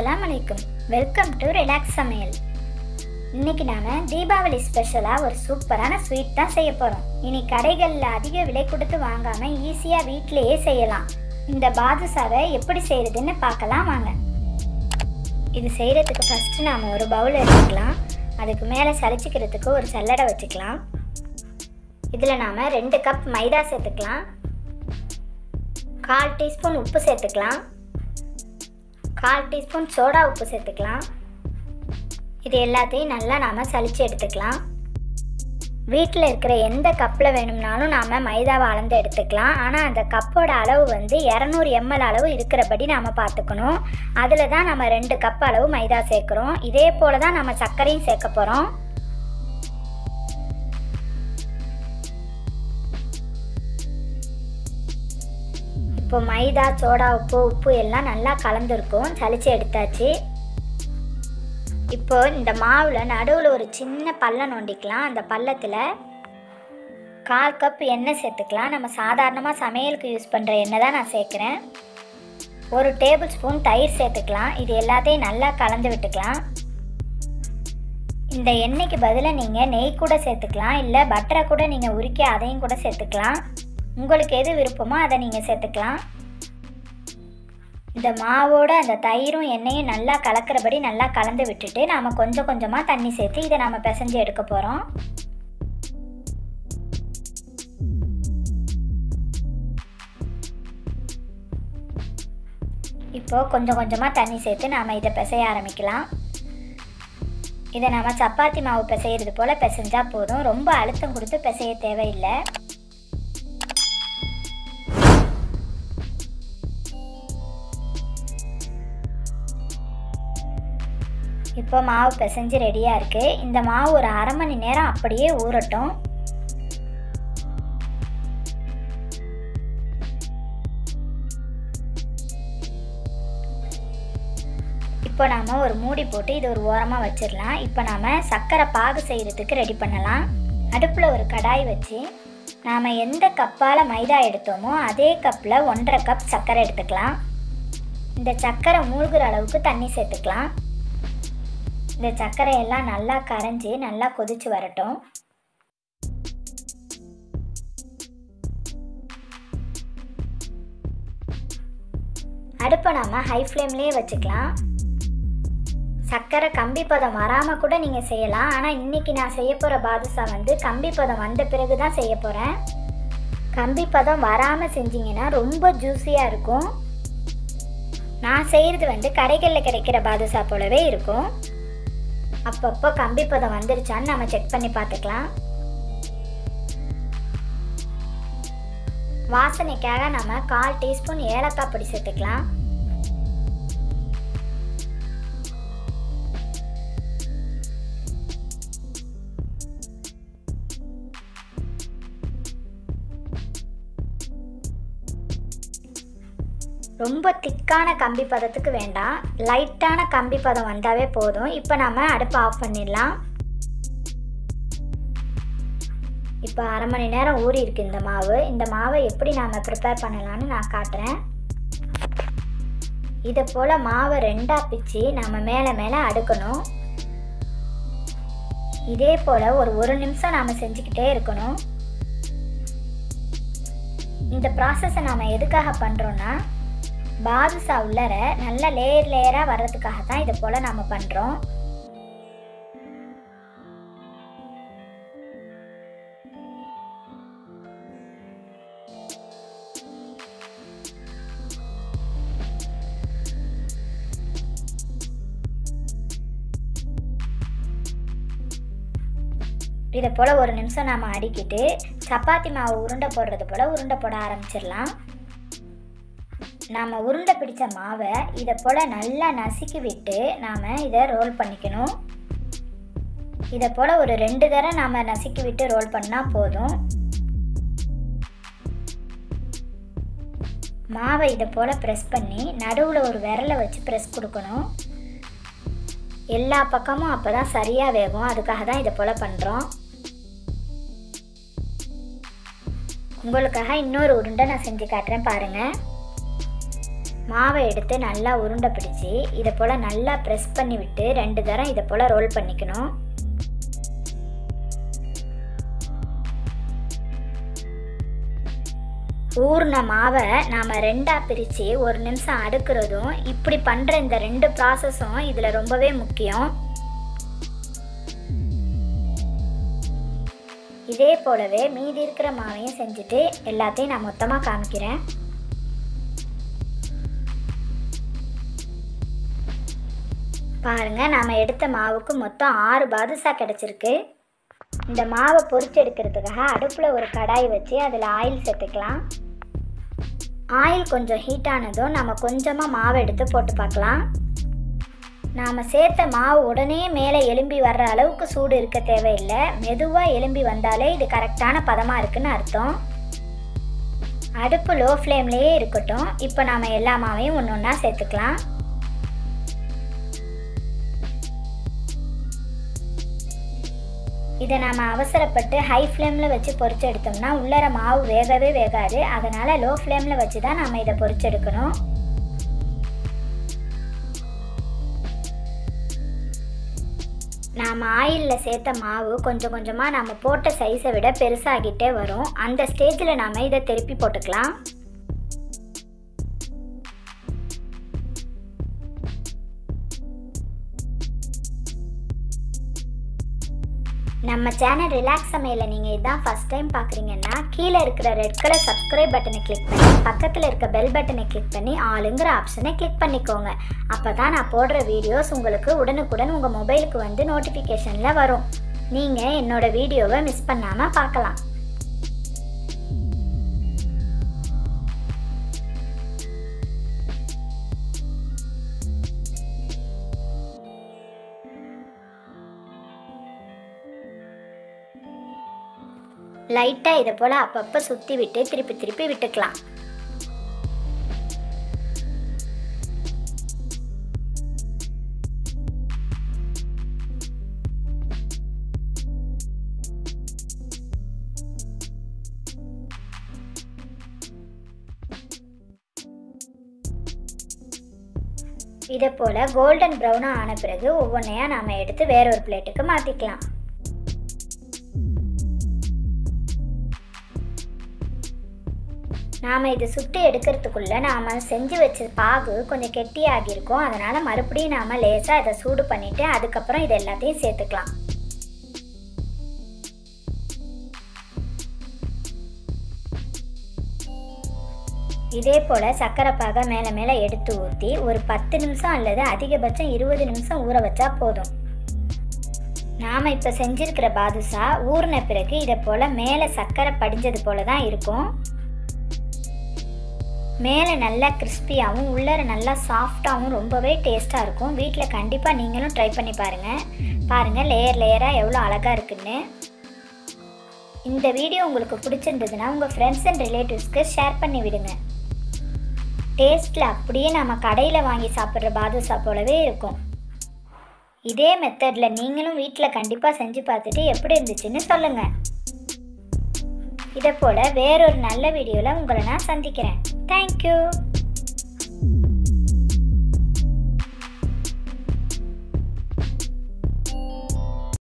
அஸ்லாம் வலைக்கும் welcome to relax சமையல். இன்னைக்கு நாம தீபாவளி ஸ்பெஷலாக ஒரு சூப்பரான ஸ்வீட் தான் செய்ய போகிறோம் இனி கடைகளில் அதிக விலை கொடுத்து வாங்காமல் ஈஸியாக வீட்டிலேயே செய்யலாம். இந்த பாதுஷாவை எப்படி செய்கிறதுன்னு பார்க்கலாம் வாங்க. இது செய்கிறதுக்கு ஃபஸ்ட்டு நாம் ஒரு பவுல் எடுத்துக்கலாம். அதுக்கு மேலே சளிச்சிக்கிறதுக்கு ஒரு சல்லடை வச்சுக்கலாம். இதில் நாம் ரெண்டு கப் மைதா சேர்த்துக்கலாம். கால் டீஸ்பூன் உப்பு சேர்த்துக்கலாம். கால் டீஸ்பூன் சோடா உப்பு சேர்த்துக்கலாம். இது எல்லாத்தையும் நல்லா நாம் சளிச்சு எடுத்துக்கலாம். வீட்டில் இருக்கிற எந்த கப்பில் வேணும்னாலும் நாம் மைதாவை அளந்து எடுத்துக்கலாம். ஆனால் அந்த கப்போட அளவு வந்து இரநூறு எம்எல் அளவு இருக்கிறபடி நாம் பார்த்துக்கணும். அதில் தான் நம்ம ரெண்டு கப் அளவு மைதா சேர்க்குறோம். இதே போல் தான் நம்ம சர்க்கரையும் சேர்க்க போகிறோம் இப்போ மைதா சோடா உப்பு உப்பு எல்லாம் நல்லா கலந்துருக்கும். சளிச்சு எடுத்தாச்சு. இப்போ இந்த மாவில் நடுவில் ஒரு சின்ன பள்ளம் நோண்டிக்கலாம். அந்த பள்ளத்தில் கால் கப் எண்ணெய் சேர்த்துக்கலாம். நம்ம சாதாரணமாக சமையலுக்கு யூஸ் பண்ணுற எண்ணெய் தான் நான் சேர்க்குறேன். ஒரு டேபிள் ஸ்பூன் தயிர் சேர்த்துக்கலாம். இது எல்லாத்தையும் நல்லா கலந்து விட்டுக்கலாம். இந்த எண்ணெய்க்கு பதிலாக நீங்கள் நெய் கூட சேர்த்துக்கலாம். இல்லை பட்டரை கூட நீங்கள் உருக்கி அதையும் கூட சேர்த்துக்கலாம். உங்களுக்கு எது விருப்பமோ அதை நீங்கள் சேர்த்துக்கலாம். இந்த மாவோட அந்த தயிரும் எண்ணெயும் நல்லா கலக்கிறபடி நல்லா கலந்து விட்டுட்டு நாம் கொஞ்சம் கொஞ்சமாக தண்ணி சேர்த்து இதை நாம் பிசைஞ்சு எடுக்க போகிறோம் இப்போது கொஞ்சம் கொஞ்சமாக தண்ணி சேர்த்து நாம் இதை பிசைய ஆரம்பிக்கலாம். இதை நாம் சப்பாத்தி மாவு பிசையிறது போல் பிசைஞ்சால் போதும். ரொம்ப அழுத்தம் கொடுத்து பிசைய தேவையில்லை. இப்போ மாவு பிசைஞ்சு ரெடியாக இருக்குது இந்த மாவு ஒரு அரை மணி நேரம் அப்படியே ஊறட்டும். இப்போ நாம் ஒரு மூடி போட்டு இது ஒரு ஓரமாக வச்சிடலாம். இப்போ நாம் சர்க்கரை பாகு செய்கிறதுக்கு ரெடி பண்ணலாம். அடுப்பில் ஒரு கடாய் வச்சு நாம் எந்த கப்பால் மைதா எடுத்தோமோ அதே கப்பில் ஒன்றரை கப் சர்க்கரை எடுத்துக்கலாம். இந்த சர்க்கரை மூழ்கிற அளவுக்கு தண்ணி சேர்த்துக்கலாம். இந்த சர்க்கரை எல்லாம் நல்லா கரைஞ்சி நல்லா கொதிச்சு வரட்டும். அடுப்பை நம்ம ஹை ஃப்ளேம்லேயே வச்சுக்கலாம். சர்க்கரை கம்பி பதம் வராமல் கூட நீங்கள் செய்யலாம். ஆனால் இன்றைக்கி நான் செய்ய போகிற பாதுஷா வந்து கம்பி பதம் வந்த பிறகு தான் செய்ய போகிறேன் கம்பி பதம் வராமல் செஞ்சீங்கன்னா ரொம்ப ஜூஸியாக இருக்கும். நான் செய்கிறது வந்து கடைகளில் கிடைக்கிற பாதுஷா போலவே இருக்கும். அப்பப்போ கம்பி பதம் வந்துருச்சான்னு நம்ம செக் பண்ணி பார்த்துக்கலாம். வாசனைக்காக நம்ம கால் டீஸ்பூன் ஏலக்காய் பொடி சேர்த்துக்கலாம். ரொம்ப திக்கான கம்பி பதத்துக்கு வேண்டாம். லைட்டான கம்பி பதம் வந்தாவே போதும். இப்போ நம்ம அடுப்பை ஆஃப் பண்ணிடலாம். இப்போ அரை மணி நேரம் ஊறி இருக்கு இந்த மாவு. இந்த மாவை எப்படி நாம் ப்ரிப்பேர் பண்ணலான்னு நான் காட்டுறேன். இதை போல் மாவை ரெண்டாக பிச்சு நம்ம மேலே மேலே அடுக்கணும். இதே போல் ஒரு ஒரு நிமிஷம் நாம் செஞ்சுக்கிட்டே இருக்கணும். இந்த ப்ராசஸை நாம் எதுக்காக பண்ணுறோன்னா பாதுஷா உள்ளர நல்ல லேயர் லேயராக வர்றதுக்காக தான் இதை போல் நம்ம பண்ணுறோம் இதை போல் ஒரு நிமிஷம் நாம் அடிக்கிட்டு சப்பாத்தி மாவு உருண்டை போடுறது போல் உருண்டை போட ஆரம்பிச்சிடலாம். நாம் உருண்டை பிடித்த மாவை இதை போல் நல்லா நசுக்கி விட்டு நாம் இதை ரோல் பண்ணிக்கணும். இதை போல் ஒரு ரெண்டு தடவை நாம் நசுக்கி விட்டு ரோல் பண்ணால் போதும். மாவை இதை போல் ப்ரெஸ் பண்ணி நடுவில் ஒரு விரலை வச்சு ப்ரெஸ் கொடுக்கணும். எல்லா பக்கமும் அப்போ தான் சரியாக வேகும். அதுக்காக தான் இதை போல் பண்ணுறோம் உங்களுக்காக இன்னொரு உருண்டை நான் செஞ்சு காட்டுறேன் பாருங்கள் மாவை எடுத்து நல்லா உருண்டை பிடிச்சி இதை போல் நல்லா ப்ரெஸ் பண்ணி விட்டு ரெண்டு தரம் இதை போல் ரோல் பண்ணிக்கணும். ஊர்ன மாவை நாம் ரெண்டாக பிரித்து ஒரு நிமிஷம் அடுக்கிறதும் இப்படி பண்ணுற இந்த ரெண்டு ப்ராசஸும் இதில் ரொம்பவே முக்கியம். இதே போலவே மீதி இருக்கிற மாவையும் செஞ்சுட்டு எல்லாத்தையும் நான் மொத்தமாக காமிக்கிறேன். பாருங்கள் நாம் எடுத்த மாவுக்கு மொத்தம் ஆறு பாதுஷா கிடச்சிருக்கு. இந்த மாவை பொறிச்சு எடுக்கிறதுக்காக அடுப்பில் ஒரு கடாய் வச்சு அதில் ஆயில் சேர்த்துக்கலாம். ஆயில் கொஞ்சம் ஹீட் ஆனதும் நம்ம கொஞ்சமாக மாவை எடுத்து போட்டு பார்க்கலாம். நாம் சேர்த்த மாவு உடனே மேலே எலும்பி வர்ற அளவுக்கு சூடு இருக்க தேவையில்லை. மெதுவாக எலும்பி வந்தாலே இது கரெக்டான பதமாக இருக்குன்னு அர்த்தம். அடுப்பு லோ ஃப்ளேம்லேயே இருக்கட்டும். இப்போ நாம் எல்லா மாவையும் ஒன்று ஒன்றா சேர்த்துக்கலாம். இதை நாம் அவசரப்பட்டு ஹை ஃப்ளேமில் வச்சு பொறிச்செடுத்தோம்னா உள்ளர மாவு வேகவே வேகாது. அதனால் லோ ஃப்ளேமில் வச்சு தான் நம்ம இதை பொறிச்செடுக்கணும். நாம் ஆயிலில் சேர்த்த மாவு கொஞ்சம் கொஞ்சமாக நாம் போட்ட சைஸை விட பெருசாகிட்டே வரும். அந்த ஸ்டேஜில் நாம் இதை திருப்பி போட்டுக்கலாம். நம்ம சேனல் ரிலாக்ஸ் சமையல நீங்கள் இதான் ஃபஸ்ட் டைம் பார்க்குறீங்கன்னா கீழே இருக்கிற ரெட் கலர் சப்ஸ்கிரைப் பட்டனை கிளிக் பண்ணி பக்கத்தில் இருக்க பெல் பட்டனை கிளிக் பண்ணி ஆளுங்கிற ஆப்ஷனை கிளிக் பண்ணிக்கோங்க. அப்போ தான் நான் போடுற வீடியோஸ் உங்களுக்கு உடனுக்குடன் உங்கள் மொபைலுக்கு வந்து நோட்டிஃபிகேஷனில் வரும். நீங்கள் என்னோட வீடியோவை மிஸ் பண்ணாமல் பார்க்கலாம் லைட்டாக இதை போல் அப்பப்போ சுற்றி விட்டு திருப்பி திருப்பி விட்டுக்கலாம். இதை போல் கோல்டன் ப்ரௌனாக ஆன பிறகு ஒவ்வொன்றையாக நாம் எடுத்து வேற ஒரு பிளேட்டுக்கு மாற்றிக்கலாம் நாம் இது சுட்டு எடுக்கிறதுக்குள்ளே நாம் செஞ்சு வச்ச பாகு கொஞ்சம் கெட்டியாகியிருக்கும். அதனால் மறுபடியும் நாம் லேசாக இதை சூடு பண்ணிவிட்டு அதுக்கப்புறம் இது எல்லாத்தையும் சேர்த்துக்கலாம். இதே போல் சர்க்கரை பாகை மேலே மேலே எடுத்து ஊற்றி ஒரு பத்து நிமிஷம் அல்லது அதிகபட்சம் இருபது நிமிஷம் ஊற வச்சா போதும். நாம் இப்போ செஞ்சிருக்கிற பாதுஷா ஊறின பிறகு இதை போல் மேலே சர்க்கரை படிஞ்சது போல தான் இருக்கும். மேலே நல்லா கிறிஸ்பியாகவும் உள்ளே நல்லா சாஃப்டாகவும் ரொம்பவே டேஸ்ட்டாக இருக்கும். வீட்டில் கண்டிப்பாக நீங்களும் ட்ரை பண்ணி பாருங்கள் பாருங்கள் லேயர் லேயராக எவ்வளோ அழகாக இருக்குன்னு. இந்த வீடியோ உங்களுக்கு பிடிச்சிருந்ததுன்னா உங்கள் ஃப்ரெண்ட்ஸ் அண்ட் ரிலேட்டிவ்ஸ்க்கு ஷேர் பண்ணி விடுங்க. டேஸ்ட்டில் அப்படியே நம்ம கடையில் வாங்கி சாப்பிட்ற பாதுஷா போலவே இருக்கும். இதே மெத்தடில் நீங்களும் வீட்டில் கண்டிப்பாக செஞ்சு பார்த்துட்டு எப்படி இருந்துச்சுன்னு சொல்லுங்கள் இதை போல் வேறொரு நல்ல வீடியோவில் உங்களை நான் சந்திக்கிறேன். தேங்க்யூ